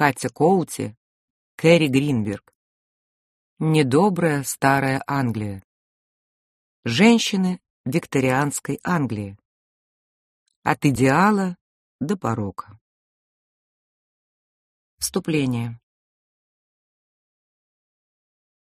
Катя Коути, Кэрри Гринберг. Недобрая старая Англия. Женщины викторианской Англии. От идеала до порока. Вступление.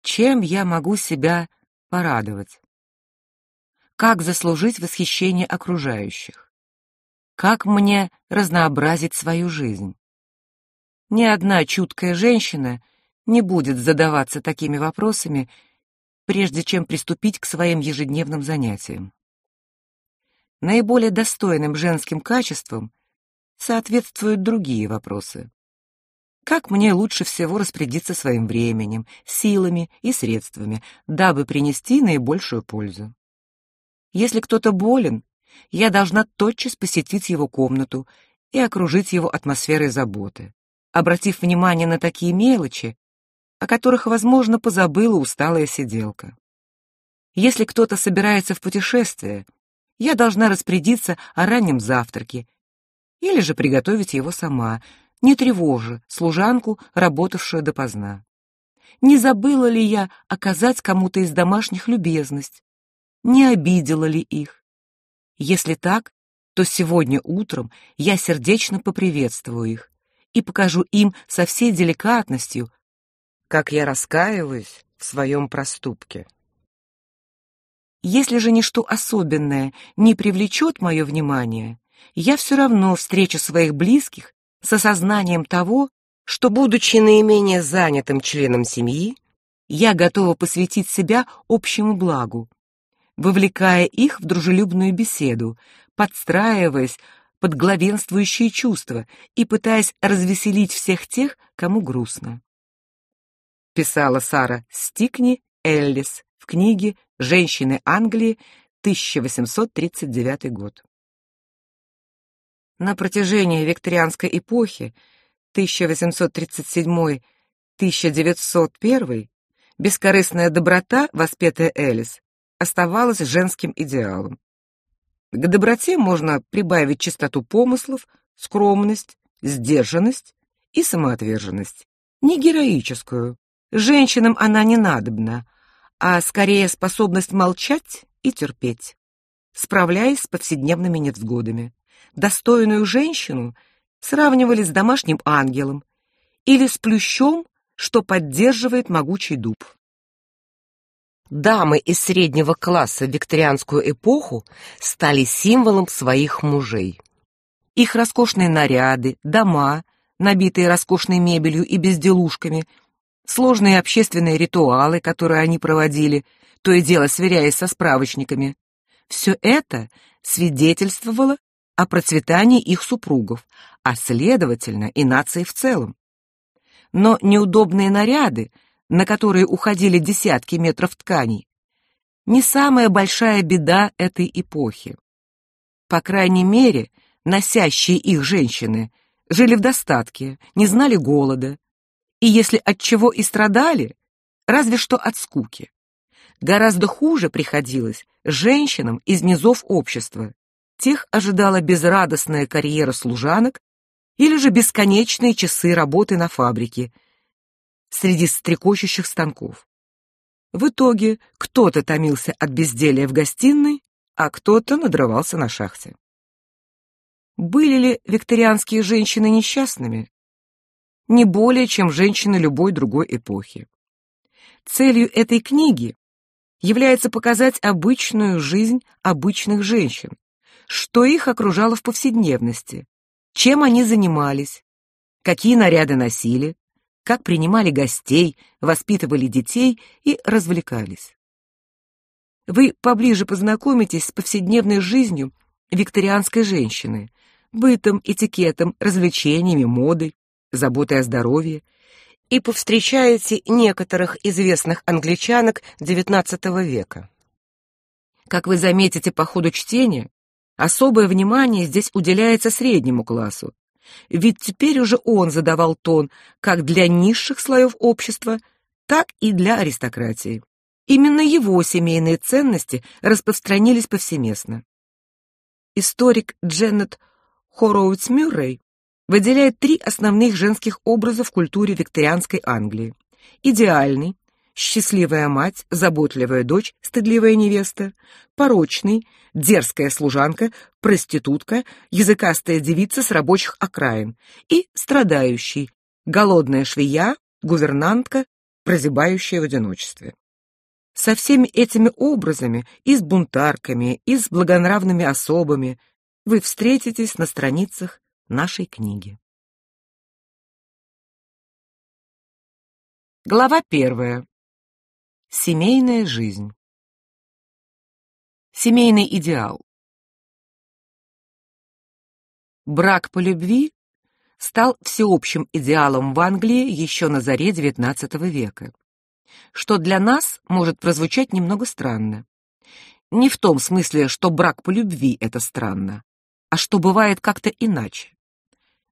Чем я могу себя порадовать? Как заслужить восхищение окружающих? Как мне разнообразить свою жизнь? Ни одна чуткая женщина не будет задаваться такими вопросами, прежде чем приступить к своим ежедневным занятиям. Наиболее достойным женским качествам соответствуют другие вопросы. Как мне лучше всего распорядиться своим временем, силами и средствами, дабы принести наибольшую пользу? Если кто-то болен, я должна тотчас посетить его комнату и окружить его атмосферой заботы, обратив внимание на такие мелочи, о которых, возможно, позабыла усталая сиделка. Если кто-то собирается в путешествие, я должна распорядиться о раннем завтраке или же приготовить его сама, не тревожа служанку, работавшую допоздна. Не забыла ли я оказать кому-то из домашних любезность? Не обидела ли их? Если так, то сегодня утром я сердечно поприветствую их и покажу им со всей деликатностью, как я раскаиваюсь в своем проступке. Если же ничто особенное не привлечет мое внимание, я все равно встречу своих близких с осознанием того, что, будучи наименее занятым членом семьи, я готова посвятить себя общему благу, вовлекая их в дружелюбную беседу, подстраиваясь под главенствующие чувства и пытаясь развеселить всех тех, кому грустно писала Сара Стикни Эллис в книге «Женщины Англии», 1839 год. На протяжении викторианской эпохи 1837-1901 бескорыстная доброта, воспетая Элис, оставалась женским идеалом. К доброте можно прибавить чистоту помыслов, скромность, сдержанность и самоотверженность, не героическую, Женщинам она не надобна, а скорее способность молчать и терпеть, справляясь с повседневными невзгодами. Достойную женщину сравнивали с домашним ангелом или с плющом, что поддерживает могучий дуб. Дамы из среднего класса в викторианскую эпоху стали символом своих мужей. Их роскошные наряды, дома, набитые роскошной мебелью и безделушками, сложные общественные ритуалы, которые они проводили, то и дело сверяясь со справочниками. Все это свидетельствовало о процветании их супругов, а следовательно и нации в целом. Но неудобные наряды, на которые уходили десятки метров тканей, не самая большая беда этой эпохи. По крайней мере, носящие их женщины жили в достатке, не знали голода, и если от чего и страдали, разве что от скуки. Гораздо хуже приходилось женщинам из низов общества. Тех ожидала безрадостная карьера служанок или же бесконечные часы работы на фабрике среди стрекочущих станков. В итоге кто-то томился от безделия в гостиной, а кто-то надрывался на шахте. Были ли викторианские женщины несчастными? не более, чем женщины любой другой эпохи. Целью этой книги является показать обычную жизнь обычных женщин, что их окружало в повседневности, чем они занимались, какие наряды носили, как принимали гостей, воспитывали детей и развлекались. Вы поближе познакомитесь с повседневной жизнью викторианской женщины, бытом, этикетом, развлечениями, модой, заботой о здоровье, и повстречаете некоторых известных англичанок XIX века. Как вы заметите по ходу чтения, особое внимание здесь уделяется среднему классу, ведь теперь уже он задавал тон как для низших слоев общества, так и для аристократии. Именно его семейные ценности распространились повсеместно. Историк Дженнет Хорроуитс Мюррей выделяет три основных женских образа в культуре викторианской Англии. Идеальный, счастливая мать, заботливая дочь, стыдливая невеста, порочный, дерзкая служанка, проститутка, языкастая девица с рабочих окраин и страдающий, голодная швея, гувернантка, прозябающая в одиночестве. Со всеми этими образами, и с бунтарками, и с благонравными особами, вы встретитесь на страницах нашей книги. Глава первая. Семейная жизнь. Семейный идеал. Брак по любви стал всеобщим идеалом в Англии еще на заре XIX века, что для нас может прозвучать немного странно. Не в том смысле, что брак по любви это странно, а что бывает как-то иначе.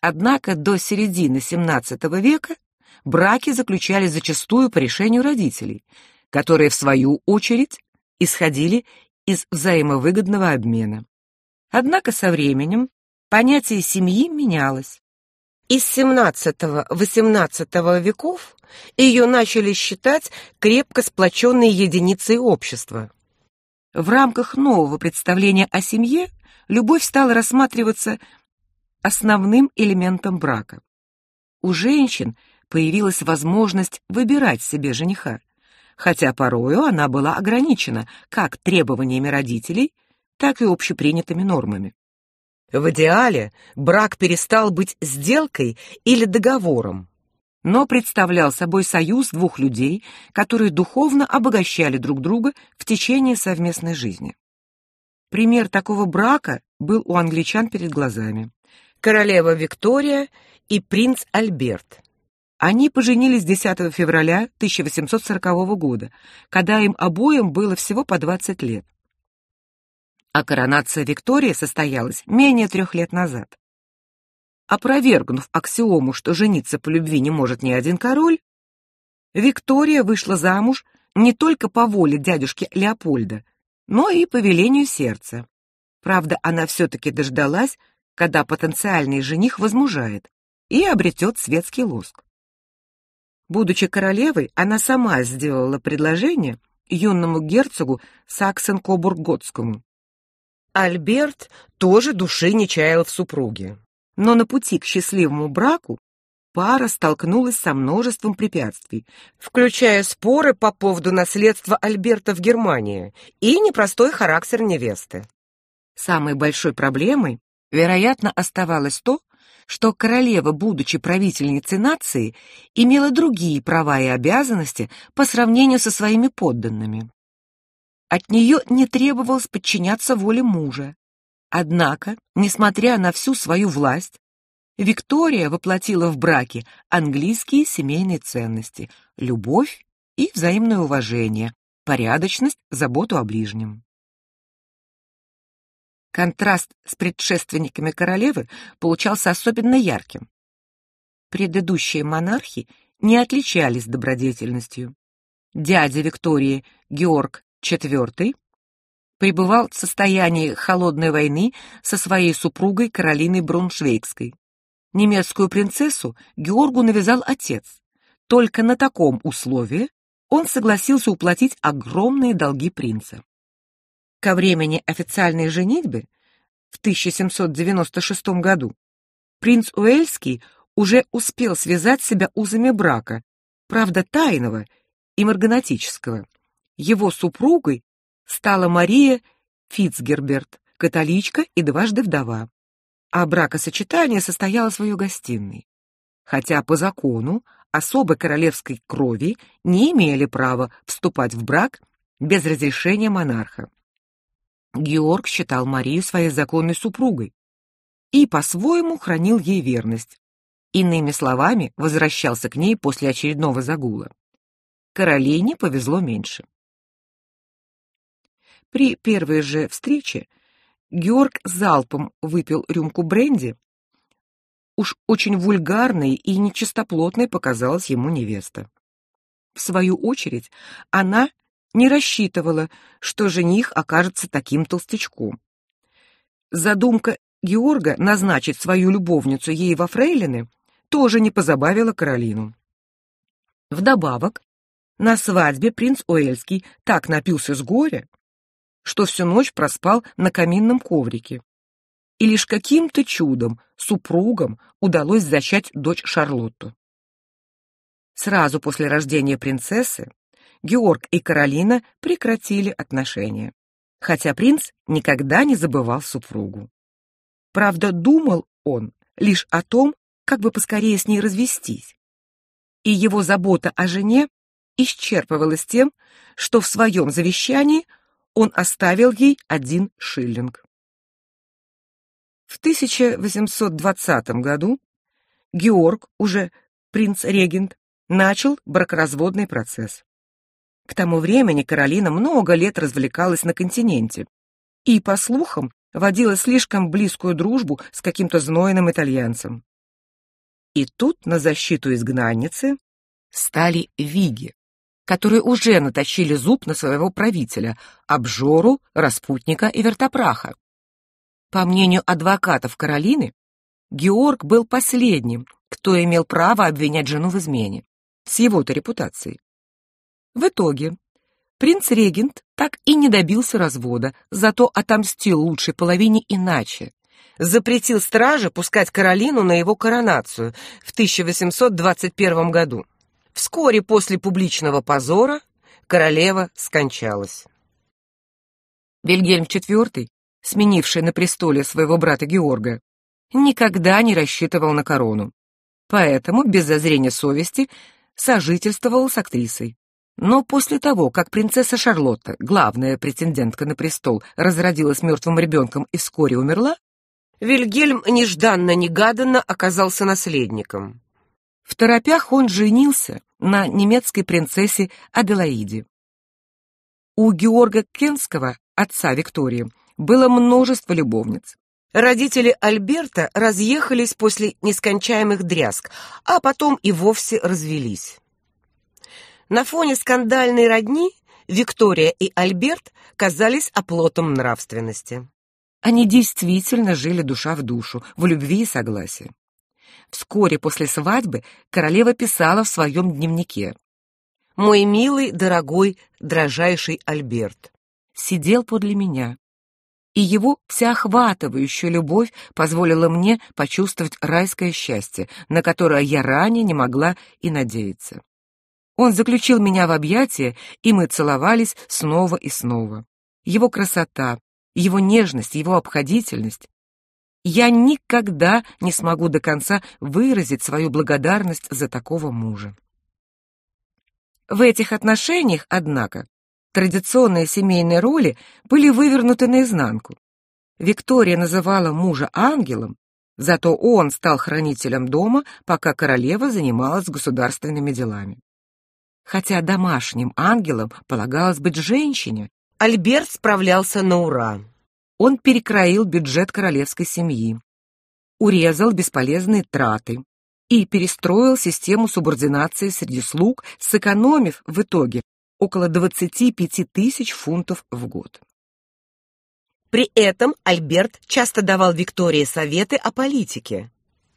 Однако до середины XVII века браки заключались зачастую по решению родителей, которые, в свою очередь, исходили из взаимовыгодного обмена. Однако со временем понятие семьи менялось. Из XVII-XVIII веков ее начали считать крепко сплоченной единицей общества. В рамках нового представления о семье любовь стала рассматриваться основным элементом брака. У женщин появилась возможность выбирать себе жениха хотя порою она была ограничена как требованиями родителей, так и общепринятыми нормами. В идеале брак перестал быть сделкой или договором, но представлял собой союз двух людей, которые духовно обогащали друг друга в течение совместной жизни. Пример такого брака был у англичан перед глазами. Королева Виктория и принц Альберт. Они поженились 10 февраля 1840 года, когда им обоим было всего по 20 лет. А коронация Виктории состоялась менее трех лет назад. Опровергнув аксиому, что жениться по любви не может ни один король, Виктория вышла замуж не только по воле дядюшки Леопольда, но и по велению сердца. Правда, она все-таки дождалась, когда потенциальный жених возмужает и обретет светский лоск. Будучи королевой, она сама сделала предложение юному герцогу Саксен-Кобург-Готскому. Альберт тоже души не чаял в супруге. Но на пути к счастливому браку пара столкнулась со множеством препятствий, включая споры по поводу наследства Альберта в Германии и непростой характер невесты. Самой большой проблемой, вероятно, оставалось то, что королева, будучи правительницей нации, имела другие права и обязанности по сравнению со своими подданными. От нее не требовалось подчиняться воле мужа. Однако, несмотря на всю свою власть, Виктория воплотила в браке английские семейные ценности: любовь и взаимное уважение, порядочность, заботу о ближнем. Контраст с предшественниками королевы получался особенно ярким. Предыдущие монархи не отличались добродетельностью. Дядя Виктории, Георг IV, пребывал в состоянии холодной войны со своей супругой Каролиной Бруншвейгской. Немецкую принцессу Георгу навязал отец. Только на таком условии он согласился уплатить огромные долги принца. Ко времени официальной женитьбы в 1796 году принц Уэльский уже успел связать себя узами брака, правда тайного и марганатического. Его супругой стала Мария Фицгерберт, католичка и дважды вдова. А бракосочетание состоялось в ее гостиной. Хотя по закону особы королевской крови не имели права вступать в брак без разрешения монарха. Георг считал Марию своей законной супругой и по-своему хранил ей верность. Иными словами, возвращался к ней после очередного загула. Каролине повезло меньше. При первой же встрече Георг залпом выпил рюмку бренди. Уж очень вульгарной и нечистоплотной показалась ему невеста. В свою очередь, она не рассчитывала, что жених окажется таким толстячком. Задумка Георга назначить свою любовницу ей во фрейлины тоже не позабавило Каролину. Вдобавок, на свадьбе принц Уэльский так напился с горя, что всю ночь проспал на каминном коврике. И лишь каким-то чудом супругам удалось зачать дочь Шарлотту. Сразу после рождения принцессы Георг и Каролина прекратили отношения, хотя принц никогда не забывал супругу. Правда, думал он лишь о том, как бы поскорее с ней развестись. И его забота о жене исчерпывалась тем, что в своем завещании он оставил ей один шиллинг. В 1820 году Георг, уже принц-регент, начал бракоразводный процесс. К тому времени Каролина много лет развлекалась на континенте и, по слухам, водила слишком близкую дружбу с каким-то знойным итальянцем. И тут на защиту изгнанницы стали виги, которые уже наточили зуб на своего правителя, обжору, распутника и вертопраха. По мнению адвокатов Каролины, Георг был последним, кто имел право обвинять жену в измене, с его-то репутацией. В итоге принц-регент так и не добился развода, зато отомстил лучшей половине иначе. Запретил страже пускать Каролину на его коронацию в 1821 году. Вскоре после публичного позора королева скончалась. Вильгельм IV, сменивший на престоле своего брата Георга, никогда не рассчитывал на корону. Поэтому, без зазрения совести, сожительствовал с актрисой. Но после того, как принцесса Шарлотта, главная претендентка на престол, разродилась мертвым ребенком и вскоре умерла, Вильгельм нежданно-негаданно оказался наследником. В торопях он женился на немецкой принцессе Аделаиде. У Георга Кенского, отца Виктории, было множество любовниц. Родители Альберта разъехались после нескончаемых дрязг, а потом и вовсе развелись. На фоне скандальной родни Виктория и Альберт казались оплотом нравственности. Они действительно жили душа в душу, в любви и согласии. Вскоре после свадьбы королева писала в своем дневнике. «Мой милый, дорогой, дрожайший Альберт сидел подле меня, и его всеохватывающая любовь позволила мне почувствовать райское счастье, на которое я ранее не могла и надеяться. Он заключил меня в объятия, и мы целовались снова и снова. Его красота, его нежность, его обходительность я никогда не смогу до конца выразить свою благодарность за такого мужа. В этих отношениях, однако, традиционные семейные роли были вывернуты наизнанку. Виктория называла мужа ангелом, зато он стал хранителем дома, пока королева занималась государственными делами. Хотя домашним ангелом полагалось быть женщине, Альберт справлялся на ура. Он перекроил бюджет королевской семьи, урезал бесполезные траты и перестроил систему субординации среди слуг, сэкономив в итоге около 25 тысяч фунтов в год. При этом Альберт часто давал Виктории советы о политике,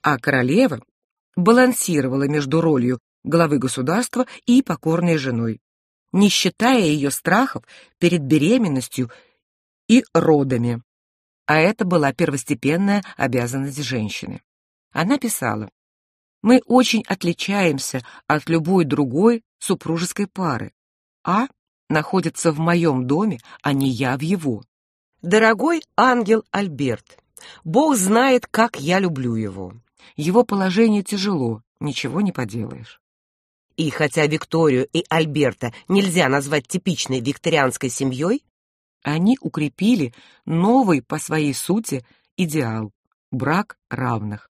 а королева балансировала между ролью главы государства и покорной женой, не считая ее страхов перед беременностью и родами. А это была первостепенная обязанность женщины. Она писала, «Мы очень отличаемся от любой другой супружеской пары. А находится в моем доме, а не я в его. Дорогой ангел Альберт, Бог знает, как я люблю его. Его положение тяжело, ничего не поделаешь. И хотя Викторию и Альберта нельзя назвать типичной викторианской семьей, они укрепили новый по своей сути идеал – брак равных.